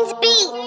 Lions.